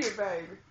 you, baby.